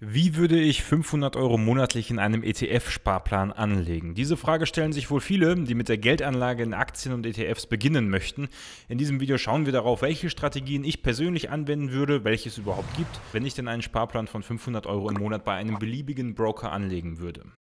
Wie würde ich 500 Euro monatlich in einem ETF-Sparplan anlegen? Diese Frage stellen sich wohl viele, die mit der Geldanlage in Aktien und ETFs beginnen möchten. In diesem Video schauen wir darauf, welche Strategien ich persönlich anwenden würde, welche es überhaupt gibt, wenn ich denn einen Sparplan von 500 Euro im Monat bei einem beliebigen Broker anlegen würde.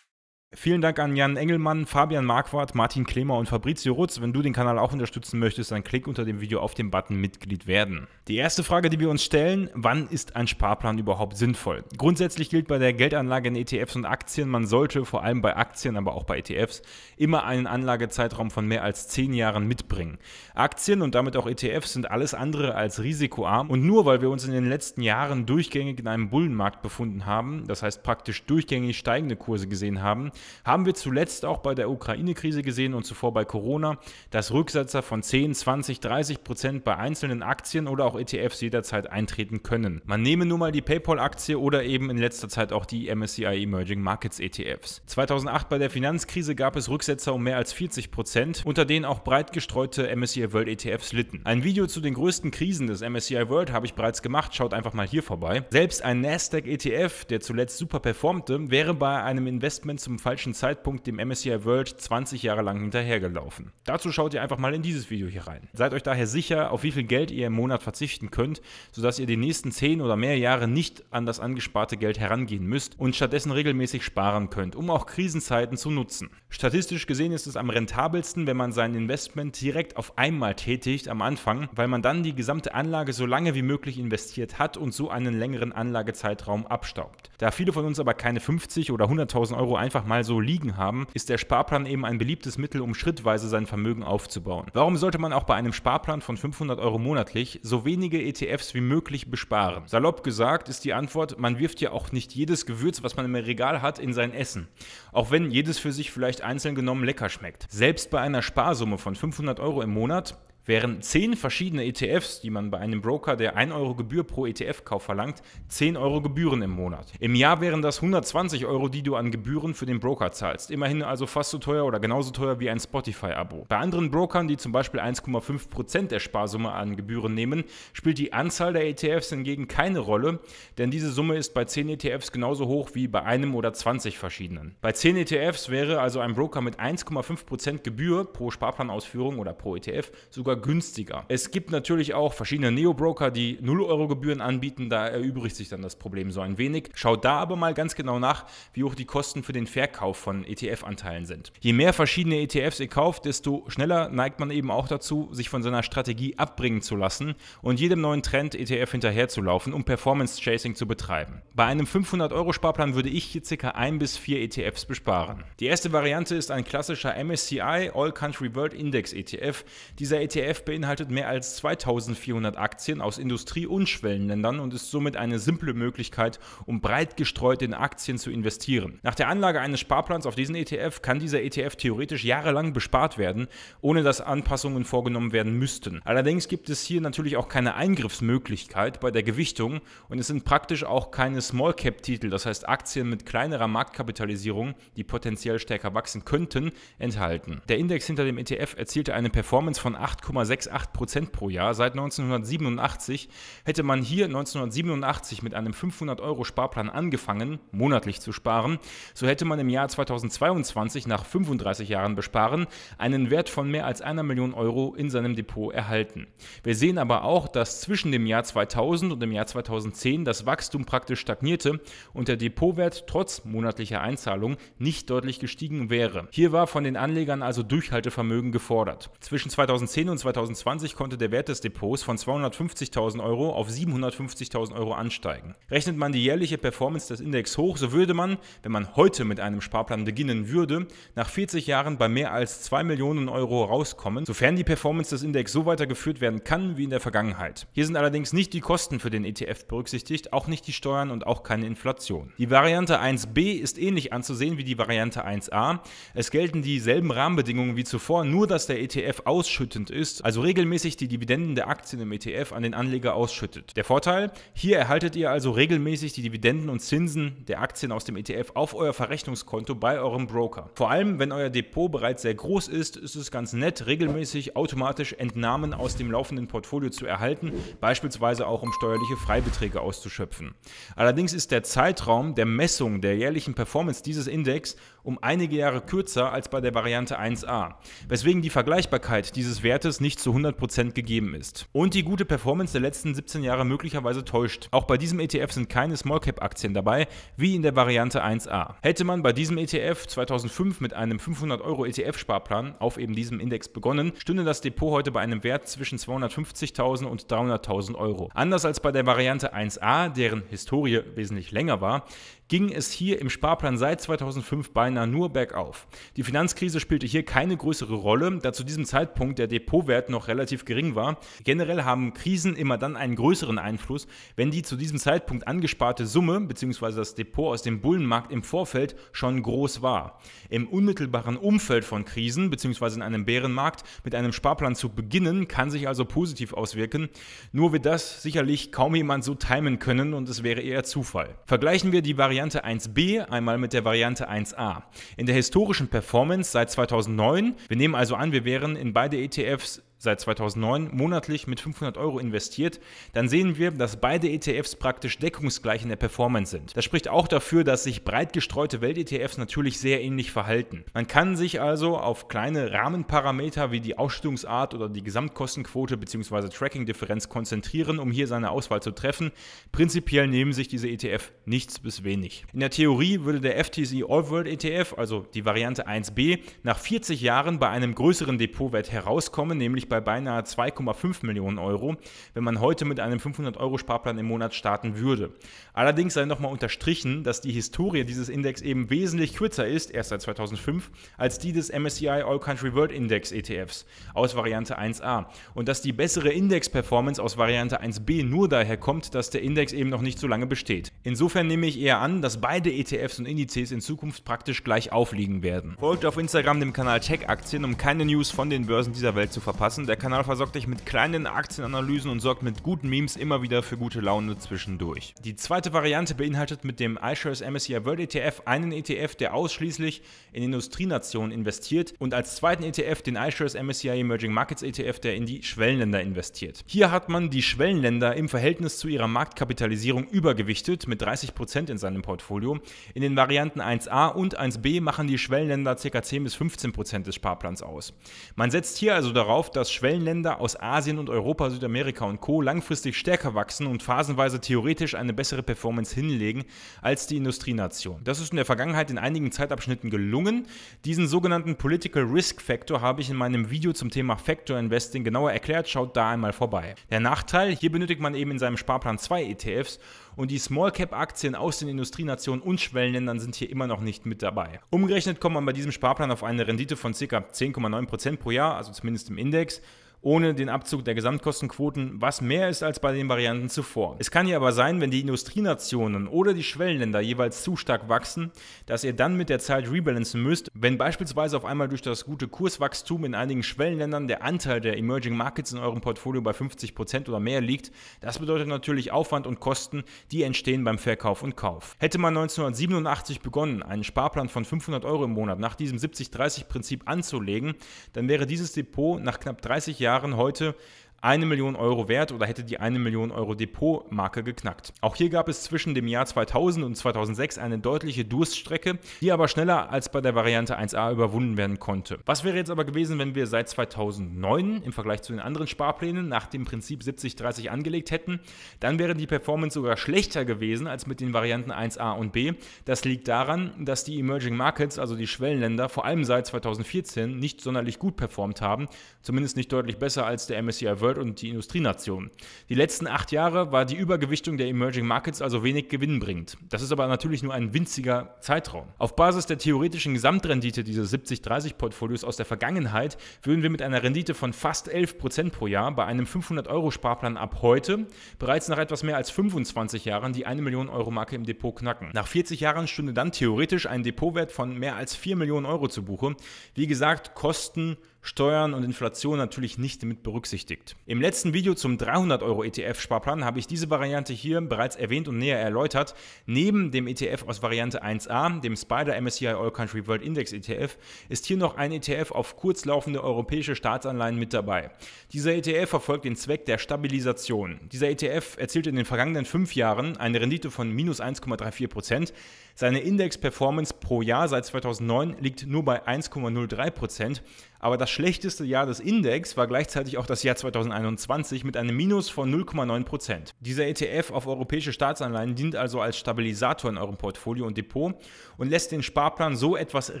Vielen Dank an Jan Engelmann, Fabian Marquardt, Martin Klemer und Fabrizio Rutz. Wenn du den Kanal auch unterstützen möchtest, dann klick unter dem Video auf den Button Mitglied werden. Die erste Frage, die wir uns stellen, wann ist ein Sparplan überhaupt sinnvoll? Grundsätzlich gilt bei der Geldanlage in ETFs und Aktien, man sollte vor allem bei Aktien, aber auch bei ETFs immer einen Anlagezeitraum von mehr als 10 Jahren mitbringen. Aktien und damit auch ETFs sind alles andere als risikoarm und nur weil wir uns in den letzten Jahren durchgängig in einem Bullenmarkt befunden haben, das heißt praktisch durchgängig steigende Kurse gesehen haben, haben wir zuletzt auch bei der Ukraine-Krise gesehen und zuvor bei Corona, dass Rücksetzer von 10, 20, 30 Prozent bei einzelnen Aktien oder auch ETFs jederzeit eintreten können. Man nehme nur mal die PayPal-Aktie oder eben in letzter Zeit auch die MSCI Emerging Markets ETFs. 2008 bei der Finanzkrise gab es Rücksetzer um mehr als 40 Prozent, unter denen auch breit gestreute MSCI World ETFs litten. Ein Video zu den größten Krisen des MSCI World habe ich bereits gemacht, schaut einfach mal hier vorbei. Selbst ein Nasdaq ETF, der zuletzt super performte, wäre bei einem Investment zum Fall falschen Zeitpunkt dem MSCI World 20 Jahre lang hinterhergelaufen. Dazu schaut ihr einfach mal in dieses Video hier rein. Seid euch daher sicher, auf wie viel Geld ihr im Monat verzichten könnt, sodass ihr die nächsten 10 oder mehr Jahre nicht an das angesparte Geld herangehen müsst und stattdessen regelmäßig sparen könnt, um auch Krisenzeiten zu nutzen. Statistisch gesehen ist es am rentabelsten, wenn man sein Investment direkt auf einmal tätigt am Anfang, weil man dann die gesamte Anlage so lange wie möglich investiert hat und so einen längeren Anlagezeitraum abstaubt. Da viele von uns aber keine 50 oder 100.000 Euro einfach mal so liegen haben, ist der Sparplan eben ein beliebtes Mittel, um schrittweise sein Vermögen aufzubauen. Warum sollte man auch bei einem Sparplan von 500 Euro monatlich so wenige ETFs wie möglich besparen? Salopp gesagt ist die Antwort, man wirft ja auch nicht jedes Gewürz, was man im Regal hat, in sein Essen. Auch wenn jedes für sich vielleicht einzeln genommen lecker schmeckt. Selbst bei einer Sparsumme von 500 Euro im Monat wären 10 verschiedene ETFs, die man bei einem Broker, der 1 Euro Gebühr pro ETF-Kauf verlangt, 10 Euro Gebühren im Monat. Im Jahr wären das 120 Euro, die du an Gebühren für den Broker zahlst. Immerhin also fast so teuer oder genauso teuer wie ein Spotify-Abo. Bei anderen Brokern, die zum Beispiel 1,5% der Sparsumme an Gebühren nehmen, spielt die Anzahl der ETFs hingegen keine Rolle, denn diese Summe ist bei 10 ETFs genauso hoch wie bei einem oder 20 verschiedenen. Bei 10 ETFs wäre also ein Broker mit 1,5% Gebühr pro Sparplanausführung oder pro ETF sogar sogar günstiger. Es gibt natürlich auch verschiedene Neo-Broker, die 0 Euro Gebühren anbieten, da erübrigt sich dann das Problem so ein wenig. Schaut da aber mal ganz genau nach, wie hoch die Kosten für den Verkauf von ETF-Anteilen sind. Je mehr verschiedene ETFs ihr kauft, desto schneller neigt man eben auch dazu, sich von seiner Strategie abbringen zu lassen und jedem neuen Trend ETF hinterherzulaufen, um Performance-Chasing zu betreiben. Bei einem 500-Euro-Sparplan würde ich hier ca. 1 bis 4 ETFs besparen. Die erste Variante ist ein klassischer MSCI All Country World Index ETF. Dieser ETF ETF beinhaltet mehr als 2400 Aktien aus Industrie- und Schwellenländern und ist somit eine simple Möglichkeit, um breit gestreut in Aktien zu investieren. Nach der Anlage eines Sparplans auf diesen ETF kann dieser ETF theoretisch jahrelang bespart werden, ohne dass Anpassungen vorgenommen werden müssten. Allerdings gibt es hier natürlich auch keine Eingriffsmöglichkeit bei der Gewichtung und es sind praktisch auch keine Small-Cap-Titel, das heißt Aktien mit kleinerer Marktkapitalisierung, die potenziell stärker wachsen könnten, enthalten. Der Index hinter dem ETF erzielte eine Performance von 8, 8,68% pro Jahr seit 1987. Hätte man hier 1987 mit einem 500-Euro-Sparplan angefangen, monatlich zu sparen, so hätte man im Jahr 2022 nach 35 Jahren Besparen einen Wert von mehr als einer Million Euro in seinem Depot erhalten. Wir sehen aber auch, dass zwischen dem Jahr 2000 und dem Jahr 2010 das Wachstum praktisch stagnierte und der Depotwert trotz monatlicher Einzahlung nicht deutlich gestiegen wäre. Hier war von den Anlegern also Durchhaltevermögen gefordert. Zwischen 2010 und und 2020 konnte der Wert des Depots von 250.000 Euro auf 750.000 Euro ansteigen. Rechnet man die jährliche Performance des Index hoch, so würde man, wenn man heute mit einem Sparplan beginnen würde, nach 40 Jahren bei mehr als 2 Millionen Euro rauskommen, sofern die Performance des Index so weitergeführt werden kann wie in der Vergangenheit. Hier sind allerdings nicht die Kosten für den ETF berücksichtigt, auch nicht die Steuern und auch keine Inflation. Die Variante 1b ist ähnlich anzusehen wie die Variante 1a. Es gelten dieselben Rahmenbedingungen wie zuvor, nur dass der ETF ausschüttend ist ist, also regelmäßig die Dividenden der Aktien im ETF an den Anleger ausschüttet. Der Vorteil, hier erhaltet ihr also regelmäßig die Dividenden und Zinsen der Aktien aus dem ETF auf euer Verrechnungskonto bei eurem Broker. Vor allem, wenn euer Depot bereits sehr groß ist, ist es ganz nett, regelmäßig automatisch Entnahmen aus dem laufenden Portfolio zu erhalten, beispielsweise auch um steuerliche Freibeträge auszuschöpfen. Allerdings ist der Zeitraum der Messung der jährlichen Performance dieses Index um einige Jahre kürzer als bei der Variante 1a, weswegen die Vergleichbarkeit dieses Wertes nicht zu 100% gegeben ist. Und die gute Performance der letzten 17 Jahre möglicherweise täuscht. Auch bei diesem ETF sind keine Small-Cap-Aktien dabei, wie in der Variante 1a. Hätte man bei diesem ETF 2005 mit einem 500 Euro ETF-Sparplan auf eben diesem Index begonnen, stünde das Depot heute bei einem Wert zwischen 250.000 und 300.000 Euro. Anders als bei der Variante 1a, deren Historie wesentlich länger war, ging es hier im Sparplan seit 2005 beinahe nur bergauf. Die Finanzkrise spielte hier keine größere Rolle, da zu diesem Zeitpunkt der Depotwert noch relativ gering war. Generell haben Krisen immer dann einen größeren Einfluss, wenn die zu diesem Zeitpunkt angesparte Summe bzw. das Depot aus dem Bullenmarkt im Vorfeld schon groß war. Im unmittelbaren Umfeld von Krisen bzw. in einem Bärenmarkt mit einem Sparplan zu beginnen, kann sich also positiv auswirken. Nur wird das sicherlich kaum jemand so timen können und es wäre eher Zufall. Vergleichen wir die Variante Variante 1b einmal mit der Variante 1a. In der historischen Performance seit 2009, wir nehmen also an, wir wären in beide ETFs seit 2009 monatlich mit 500 Euro investiert, dann sehen wir, dass beide ETFs praktisch deckungsgleich in der Performance sind. Das spricht auch dafür, dass sich breit gestreute Welt-ETFs natürlich sehr ähnlich verhalten. Man kann sich also auf kleine Rahmenparameter wie die Ausschüttungsart oder die Gesamtkostenquote bzw. Tracking-Differenz konzentrieren, um hier seine Auswahl zu treffen. Prinzipiell nehmen sich diese ETF nichts bis wenig. In der Theorie würde der FTSE All World ETF, also die Variante 1b, nach 40 Jahren bei einem größeren Depotwert herauskommen, nämlich bei bei beinahe 2,5 Millionen Euro, wenn man heute mit einem 500 Euro Sparplan im Monat starten würde. Allerdings sei nochmal unterstrichen, dass die Historie dieses Index eben wesentlich kürzer ist, erst seit 2005, als die des MSCI All Country World Index ETFs aus Variante 1a und dass die bessere Index-Performance aus Variante 1b nur daher kommt, dass der Index eben noch nicht so lange besteht. Insofern nehme ich eher an, dass beide ETFs und Indizes in Zukunft praktisch gleich aufliegen werden. Folgt auf Instagram dem Kanal Tech Aktien, um keine News von den Börsen dieser Welt zu verpassen lassen. Der Kanal versorgt dich mit kleinen Aktienanalysen und sorgt mit guten Memes immer wieder für gute Laune zwischendurch. Die zweite Variante beinhaltet mit dem iShares MSCI World ETF einen ETF, der ausschließlich in Industrienationen investiert und als zweiten ETF den iShares MSCI Emerging Markets ETF, der in die Schwellenländer investiert. Hier hat man die Schwellenländer im Verhältnis zu ihrer Marktkapitalisierung übergewichtet mit 30% in seinem Portfolio. In den Varianten 1a und 1b machen die Schwellenländer ca. 10 bis 15% des Sparplans aus. Man setzt hier also darauf, dass Schwellenländer aus Asien und Europa, Südamerika und Co. langfristig stärker wachsen und phasenweise theoretisch eine bessere Performance hinlegen als die Industrienation. Das ist in der Vergangenheit in einigen Zeitabschnitten gelungen. Diesen sogenannten Political Risk Factor habe ich in meinem Video zum Thema Factor Investing genauer erklärt. Schaut da einmal vorbei. Der Nachteil, hier benötigt man eben in seinem Sparplan zwei ETFs und die Small Cap Aktien aus den Industrienationen und Schwellenländern sind hier immer noch nicht mit dabei. Umgerechnet kommt man bei diesem Sparplan auf eine Rendite von ca. 10,9% pro Jahr, also zumindest im Index ohne den Abzug der Gesamtkostenquoten, was mehr ist als bei den Varianten zuvor. Es kann ja aber sein, wenn die Industrienationen oder die Schwellenländer jeweils zu stark wachsen, dass ihr dann mit der Zeit rebalancen müsst, wenn beispielsweise auf einmal durch das gute Kurswachstum in einigen Schwellenländern der Anteil der Emerging Markets in eurem Portfolio bei 50% oder mehr liegt. Das bedeutet natürlich Aufwand und Kosten, die entstehen beim Verkauf und Kauf. Hätte man 1987 begonnen, einen Sparplan von 500 Euro im Monat nach diesem 70-30-Prinzip anzulegen, dann wäre dieses Depot nach knapp 30 Jahren Jahren heute eine Million Euro wert oder hätte die eine Million Euro Depotmarke geknackt. Auch hier gab es zwischen dem Jahr 2000 und 2006 eine deutliche Durststrecke, die aber schneller als bei der Variante 1a überwunden werden konnte. Was wäre jetzt aber gewesen, wenn wir seit 2009 im Vergleich zu den anderen Sparplänen nach dem Prinzip 70-30 angelegt hätten? Dann wäre die Performance sogar schlechter gewesen als mit den Varianten 1a und b. Das liegt daran, dass die Emerging Markets, also die Schwellenländer, vor allem seit 2014 nicht sonderlich gut performt haben, zumindest nicht deutlich besser als der MSCI World World und die Industrienation. Die letzten acht Jahre war die Übergewichtung der Emerging Markets also wenig gewinnbringend. Das ist aber natürlich nur ein winziger Zeitraum. Auf Basis der theoretischen Gesamtrendite dieses 70-30-Portfolios aus der Vergangenheit würden wir mit einer Rendite von fast 11% pro Jahr bei einem 500-Euro-Sparplan ab heute bereits nach etwas mehr als 25 Jahren die 1 Million Euro Marke im Depot knacken. Nach 40 Jahren stünde dann theoretisch ein Depotwert von mehr als 4 Millionen Euro zu Buche. Wie gesagt, Kosten, Steuern und Inflation natürlich nicht mit berücksichtigt. Im letzten Video zum 300 Euro ETF Sparplan habe ich diese Variante hier bereits erwähnt und näher erläutert. Neben dem ETF aus Variante 1a, dem Spider MSCI All Country World Index ETF, ist hier noch ein ETF auf kurzlaufende europäische Staatsanleihen mit dabei. Dieser ETF verfolgt den Zweck der Stabilisation. Dieser ETF erzielt in den vergangenen fünf Jahren eine Rendite von minus 1,34 Prozent. Seine Index-Performance pro Jahr seit 2009 liegt nur bei 1,03 Prozent. Aber das schlechteste Jahr des Index war gleichzeitig auch das Jahr 2021 mit einem Minus von 0,9 Prozent. Dieser ETF auf europäische Staatsanleihen dient also als Stabilisator in eurem Portfolio und Depot und lässt den Sparplan so etwas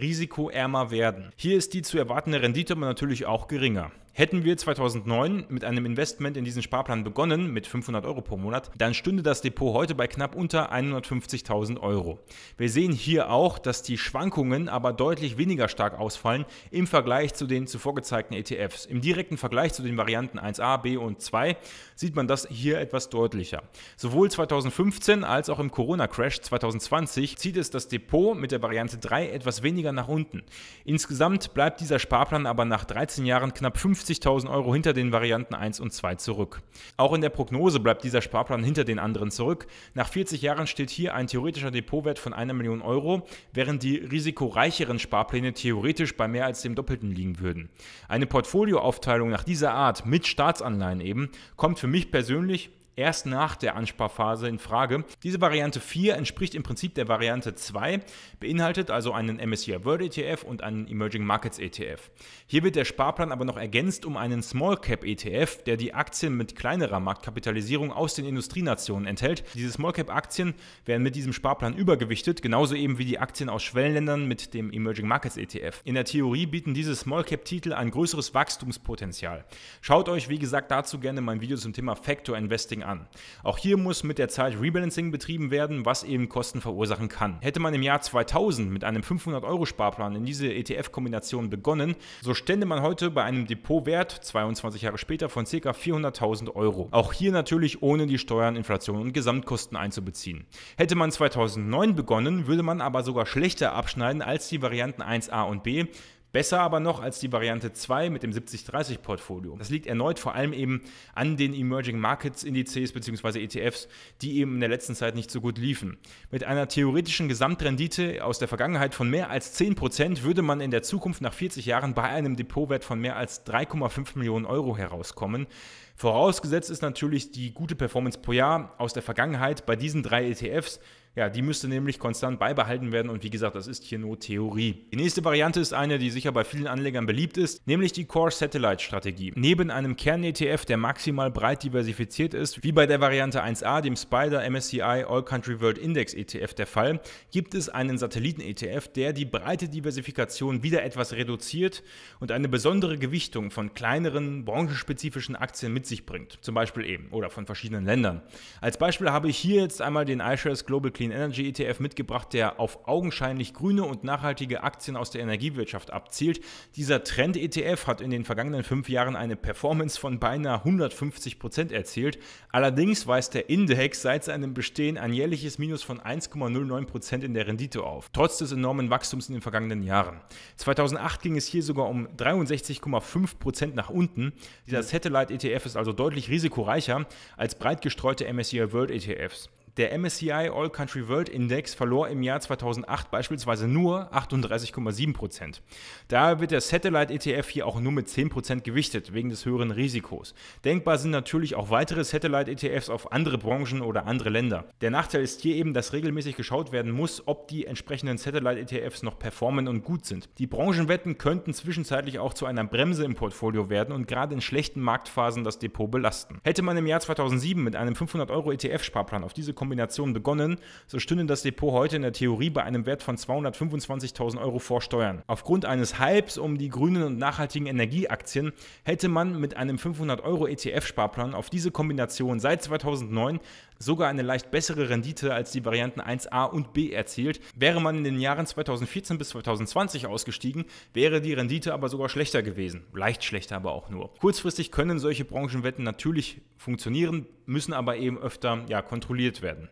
risikoärmer werden. Hier ist die zu erwartende Rendite aber natürlich auch geringer. Hätten wir 2009 mit einem Investment in diesen Sparplan begonnen, mit 500 Euro pro Monat, dann stünde das Depot heute bei knapp unter 150.000 Euro. Wir sehen hier auch, dass die Schwankungen aber deutlich weniger stark ausfallen im Vergleich zu den zuvor gezeigten ETFs. Im direkten Vergleich zu den Varianten 1a, b und 2 sieht man das hier etwas deutlicher. Sowohl 2015 als auch im Corona-Crash 2020 zieht es das Depot mit der Variante 3 etwas weniger nach unten. Insgesamt bleibt dieser Sparplan aber nach 13 Jahren knapp 50 50.000 Euro hinter den Varianten 1 und 2 zurück. Auch in der Prognose bleibt dieser Sparplan hinter den anderen zurück. Nach 40 Jahren steht hier ein theoretischer Depotwert von einer Million Euro, während die risikoreicheren Sparpläne theoretisch bei mehr als dem Doppelten liegen würden. Eine Portfolioaufteilung nach dieser Art mit Staatsanleihen eben kommt für mich persönlich erst nach der Ansparphase in Frage. Diese Variante 4 entspricht im Prinzip der Variante 2, beinhaltet also einen MSCI World ETF und einen Emerging Markets ETF. Hier wird der Sparplan aber noch ergänzt um einen Small Cap ETF, der die Aktien mit kleinerer Marktkapitalisierung aus den Industrienationen enthält. Diese Small Cap Aktien werden mit diesem Sparplan übergewichtet, genauso eben wie die Aktien aus Schwellenländern mit dem Emerging Markets ETF. In der Theorie bieten diese Small Cap Titel ein größeres Wachstumspotenzial. Schaut euch wie gesagt dazu gerne mein Video zum Thema Factor Investing an. Auch hier muss mit der Zeit Rebalancing betrieben werden, was eben Kosten verursachen kann. Hätte man im Jahr 2000 mit einem 500-Euro-Sparplan in diese ETF-Kombination begonnen, so stände man heute bei einem Depotwert 22 Jahre später von ca. 400.000 Euro. Auch hier natürlich ohne die Steuern, Inflation und Gesamtkosten einzubeziehen. Hätte man 2009 begonnen, würde man aber sogar schlechter abschneiden als die Varianten 1a und b, Besser aber noch als die Variante 2 mit dem 70-30-Portfolio. Das liegt erneut vor allem eben an den Emerging Markets Indizes bzw. ETFs, die eben in der letzten Zeit nicht so gut liefen. Mit einer theoretischen Gesamtrendite aus der Vergangenheit von mehr als 10% würde man in der Zukunft nach 40 Jahren bei einem Depotwert von mehr als 3,5 Millionen Euro herauskommen. Vorausgesetzt ist natürlich die gute Performance pro Jahr aus der Vergangenheit bei diesen drei ETFs. Ja, die müsste nämlich konstant beibehalten werden und wie gesagt, das ist hier nur Theorie. Die nächste Variante ist eine, die sicher bei vielen Anlegern beliebt ist, nämlich die Core Satellite Strategie. Neben einem Kern-ETF, der maximal breit diversifiziert ist, wie bei der Variante 1a, dem Spider MSCI All Country World Index ETF der Fall, gibt es einen Satelliten-ETF, der die breite Diversifikation wieder etwas reduziert und eine besondere Gewichtung von kleineren, branchenspezifischen Aktien mit sich bringt. Zum Beispiel eben oder von verschiedenen Ländern. Als Beispiel habe ich hier jetzt einmal den iShares Global Clean Clean Energy ETF mitgebracht, der auf augenscheinlich grüne und nachhaltige Aktien aus der Energiewirtschaft abzielt. Dieser Trend-ETF hat in den vergangenen fünf Jahren eine Performance von beinahe 150 Prozent erzielt. Allerdings weist der Index seit seinem Bestehen ein jährliches Minus von 1,09 Prozent in der Rendite auf, trotz des enormen Wachstums in den vergangenen Jahren. 2008 ging es hier sogar um 63,5 Prozent nach unten. Dieser Satellite ETF ist also deutlich risikoreicher als breit gestreute MSCI World ETFs. Der MSCI All Country World Index verlor im Jahr 2008 beispielsweise nur 38,7%. Daher wird der Satellite ETF hier auch nur mit 10% gewichtet, wegen des höheren Risikos. Denkbar sind natürlich auch weitere Satellite ETFs auf andere Branchen oder andere Länder. Der Nachteil ist hier eben, dass regelmäßig geschaut werden muss, ob die entsprechenden Satellite ETFs noch performen und gut sind. Die Branchenwetten könnten zwischenzeitlich auch zu einer Bremse im Portfolio werden und gerade in schlechten Marktphasen das Depot belasten. Hätte man im Jahr 2007 mit einem 500 Euro ETF-Sparplan auf diese Kombination begonnen, so stünde das Depot heute in der Theorie bei einem Wert von 225.000 Euro vor Steuern. Aufgrund eines Hypes um die grünen und nachhaltigen Energieaktien hätte man mit einem 500 Euro ETF-Sparplan auf diese Kombination seit 2009 sogar eine leicht bessere Rendite als die Varianten 1a und b erzielt. Wäre man in den Jahren 2014 bis 2020 ausgestiegen, wäre die Rendite aber sogar schlechter gewesen. Leicht schlechter aber auch nur. Kurzfristig können solche Branchenwetten natürlich funktionieren, müssen aber eben öfter ja, kontrolliert werden. werden.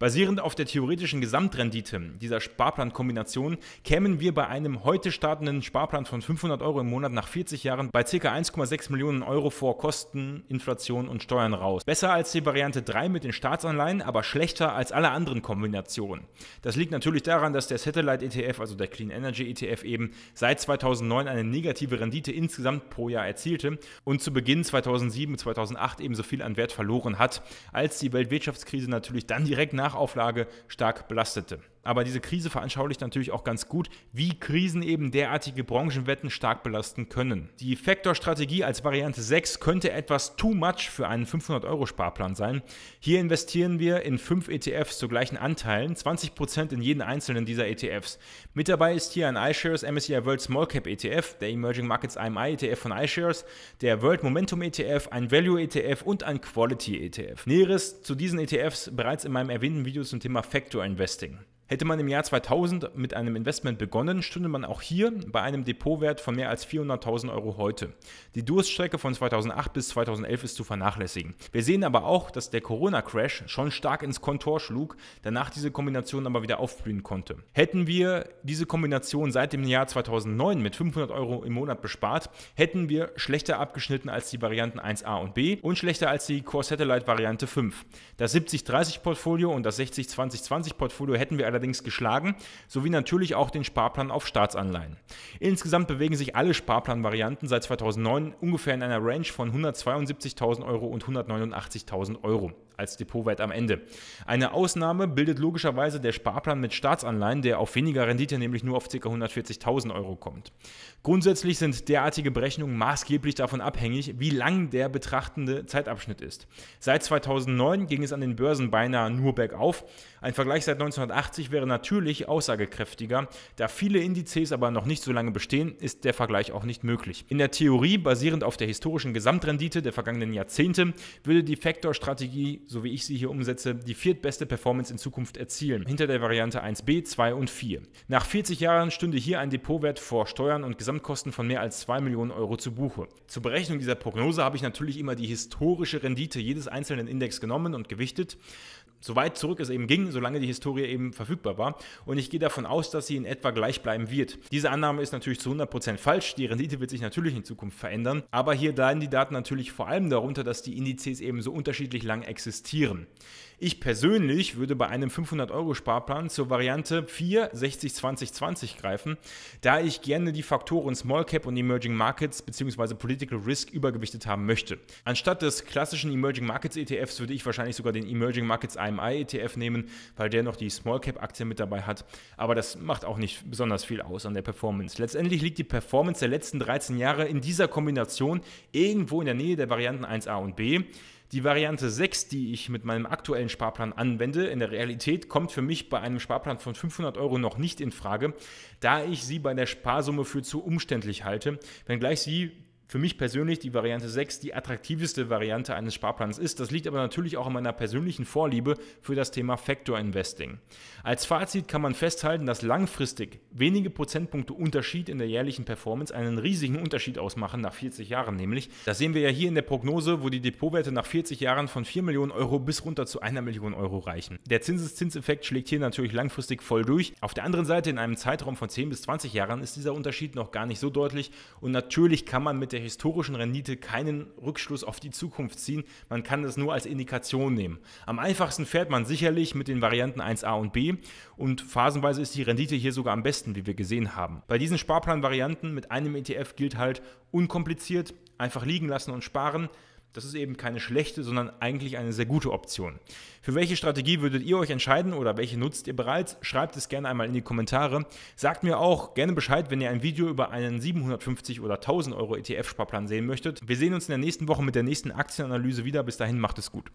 Basierend auf der theoretischen Gesamtrendite dieser Sparplankombination kämen wir bei einem heute startenden Sparplan von 500 Euro im Monat nach 40 Jahren bei ca. 1,6 Millionen Euro vor Kosten, Inflation und Steuern raus. Besser als die Variante 3 mit den Staatsanleihen, aber schlechter als alle anderen Kombinationen. Das liegt natürlich daran, dass der Satellite ETF, also der Clean Energy ETF eben seit 2009 eine negative Rendite insgesamt pro Jahr erzielte und zu Beginn 2007, 2008 ebenso viel an Wert verloren hat, als die Weltwirtschaftskrise natürlich dann direkt nach Nachauflage stark belastete. Aber diese Krise veranschaulicht natürlich auch ganz gut, wie Krisen eben derartige Branchenwetten stark belasten können. Die Factor-Strategie als Variante 6 könnte etwas too much für einen 500-Euro-Sparplan sein. Hier investieren wir in fünf ETFs zu gleichen Anteilen, 20% in jeden einzelnen dieser ETFs. Mit dabei ist hier ein iShares MSCI World Small Cap ETF, der Emerging Markets IMI ETF von iShares, der World Momentum ETF, ein Value ETF und ein Quality ETF. Näheres zu diesen ETFs bereits in meinem erwähnten Video zum Thema Factor Investing. Hätte man im Jahr 2000 mit einem Investment begonnen, stünde man auch hier bei einem Depotwert von mehr als 400.000 Euro heute. Die Durststrecke von 2008 bis 2011 ist zu vernachlässigen. Wir sehen aber auch, dass der Corona-Crash schon stark ins Kontor schlug, danach diese Kombination aber wieder aufblühen konnte. Hätten wir diese Kombination seit dem Jahr 2009 mit 500 Euro im Monat bespart, hätten wir schlechter abgeschnitten als die Varianten 1a und b und schlechter als die Core Satellite Variante 5. Das 70-30 Portfolio und das 60-20-20 Portfolio hätten wir allerdings allerdings geschlagen, sowie natürlich auch den Sparplan auf Staatsanleihen. Insgesamt bewegen sich alle Sparplanvarianten seit 2009 ungefähr in einer Range von 172.000 Euro und 189.000 Euro als Depotwert am Ende. Eine Ausnahme bildet logischerweise der Sparplan mit Staatsanleihen, der auf weniger Rendite, nämlich nur auf ca. 140.000 Euro kommt. Grundsätzlich sind derartige Berechnungen maßgeblich davon abhängig, wie lang der betrachtende Zeitabschnitt ist. Seit 2009 ging es an den Börsen beinahe nur bergauf. Ein Vergleich seit 1980 wäre natürlich aussagekräftiger. Da viele Indizes aber noch nicht so lange bestehen, ist der Vergleich auch nicht möglich. In der Theorie, basierend auf der historischen Gesamtrendite der vergangenen Jahrzehnte, würde die Factor-Strategie so wie ich sie hier umsetze, die viertbeste Performance in Zukunft erzielen, hinter der Variante 1b, 2 und 4. Nach 40 Jahren stünde hier ein Depotwert vor Steuern und Gesamtkosten von mehr als 2 Millionen Euro zu Buche. Zur Berechnung dieser Prognose habe ich natürlich immer die historische Rendite jedes einzelnen Index genommen und gewichtet so weit zurück es eben ging, solange die Historie eben verfügbar war. Und ich gehe davon aus, dass sie in etwa gleich bleiben wird. Diese Annahme ist natürlich zu 100% falsch. Die Rendite wird sich natürlich in Zukunft verändern. Aber hier leiden die Daten natürlich vor allem darunter, dass die Indizes eben so unterschiedlich lang existieren. Ich persönlich würde bei einem 500-Euro-Sparplan zur Variante 4 60 20 20 greifen, da ich gerne die Faktoren Small Cap und Emerging Markets bzw. Political Risk übergewichtet haben möchte. Anstatt des klassischen Emerging Markets ETFs würde ich wahrscheinlich sogar den Emerging Markets IMI ETF nehmen, weil der noch die Small Cap Aktien mit dabei hat. Aber das macht auch nicht besonders viel aus an der Performance. Letztendlich liegt die Performance der letzten 13 Jahre in dieser Kombination irgendwo in der Nähe der Varianten 1a und b. Die Variante 6, die ich mit meinem aktuellen Sparplan anwende, in der Realität kommt für mich bei einem Sparplan von 500 Euro noch nicht in Frage, da ich sie bei der Sparsumme für zu umständlich halte, wenngleich sie für mich persönlich die Variante 6 die attraktivste Variante eines Sparplans ist. Das liegt aber natürlich auch an meiner persönlichen Vorliebe für das Thema Factor Investing. Als Fazit kann man festhalten, dass langfristig wenige Prozentpunkte Unterschied in der jährlichen Performance einen riesigen Unterschied ausmachen, nach 40 Jahren nämlich. Das sehen wir ja hier in der Prognose, wo die Depotwerte nach 40 Jahren von 4 Millionen Euro bis runter zu einer Million Euro reichen. Der Zinseszinseffekt schlägt hier natürlich langfristig voll durch. Auf der anderen Seite in einem Zeitraum von 10 bis 20 Jahren ist dieser Unterschied noch gar nicht so deutlich und natürlich kann man mit der der historischen Rendite keinen Rückschluss auf die Zukunft ziehen. Man kann das nur als Indikation nehmen. Am einfachsten fährt man sicherlich mit den Varianten 1a und b und phasenweise ist die Rendite hier sogar am besten, wie wir gesehen haben. Bei diesen Sparplanvarianten mit einem ETF gilt halt unkompliziert, einfach liegen lassen und sparen. Das ist eben keine schlechte, sondern eigentlich eine sehr gute Option. Für welche Strategie würdet ihr euch entscheiden oder welche nutzt ihr bereits? Schreibt es gerne einmal in die Kommentare. Sagt mir auch gerne Bescheid, wenn ihr ein Video über einen 750 oder 1000 Euro ETF-Sparplan sehen möchtet. Wir sehen uns in der nächsten Woche mit der nächsten Aktienanalyse wieder. Bis dahin macht es gut.